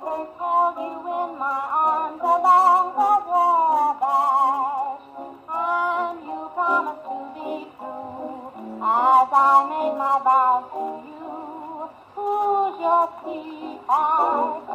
could held you in my arms along the drawbridge, and you promised to be true as I made my vows to you. Who's your sweetheart?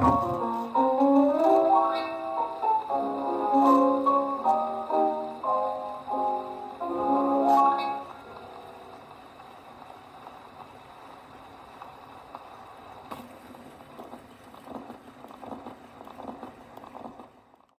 Oh.